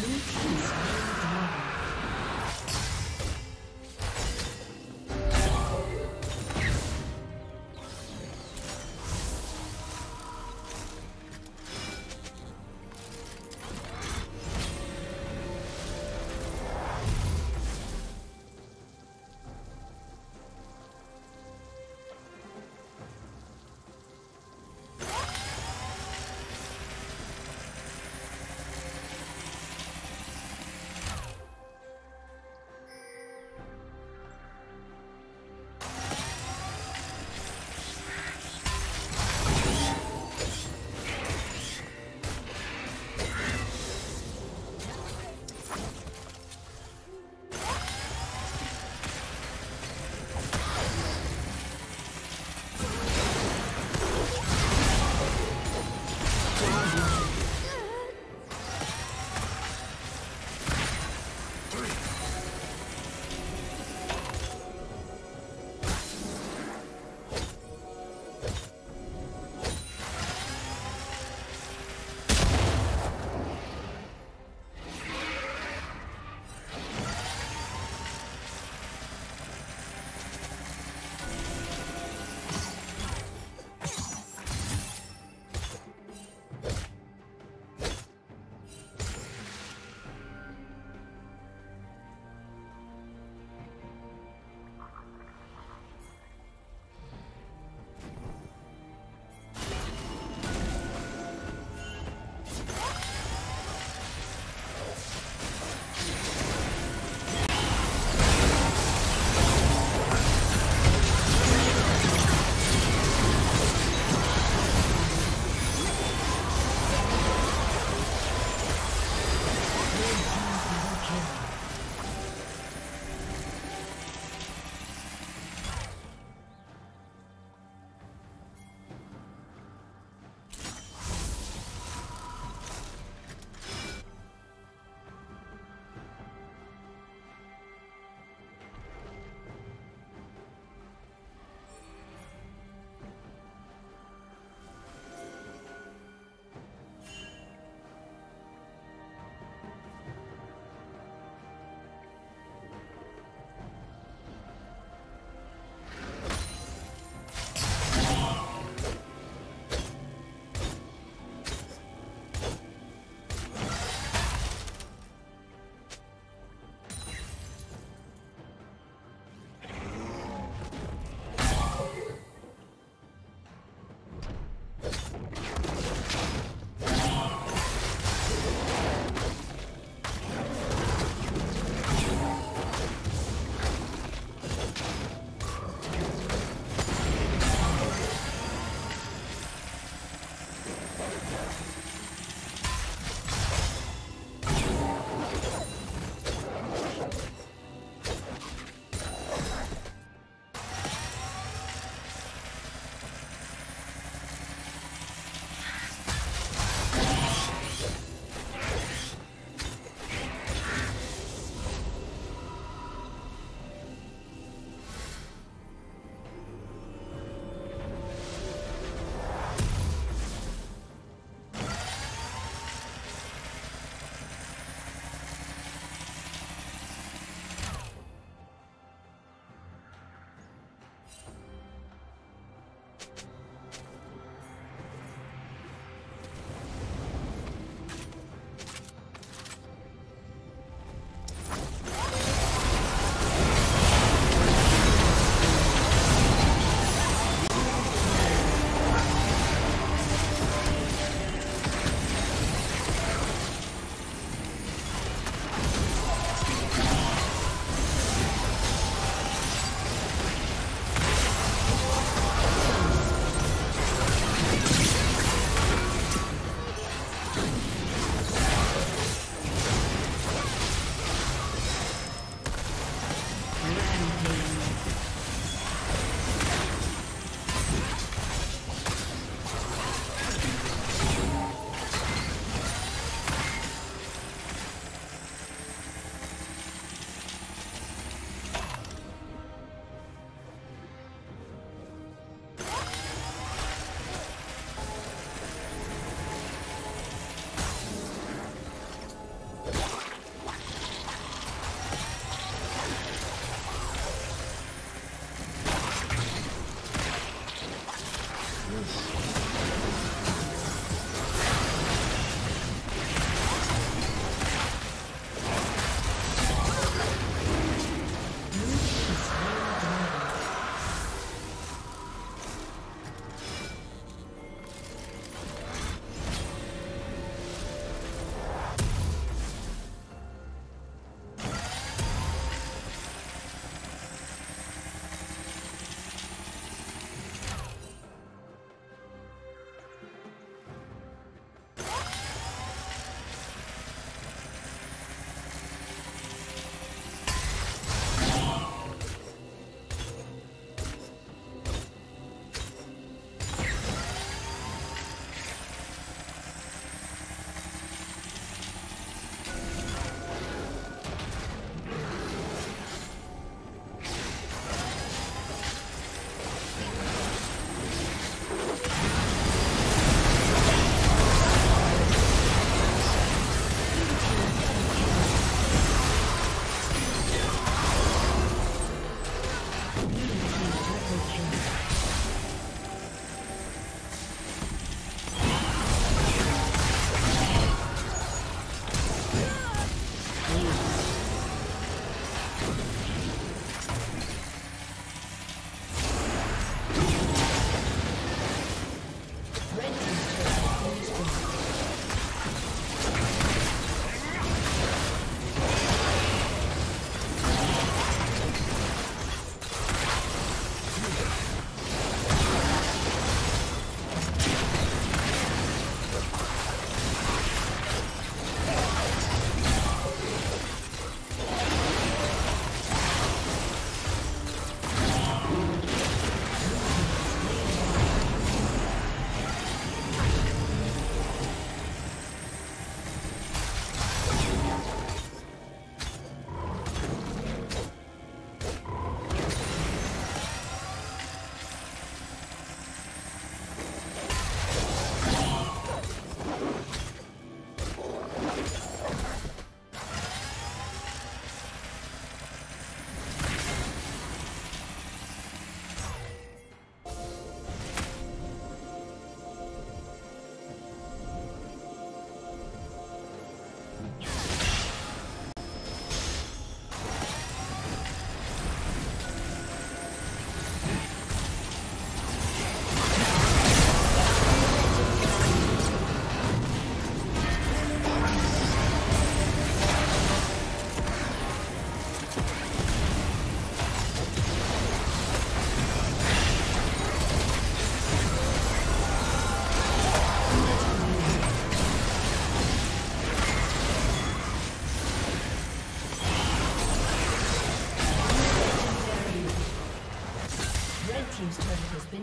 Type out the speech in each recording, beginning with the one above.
Blue team's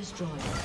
destroyed.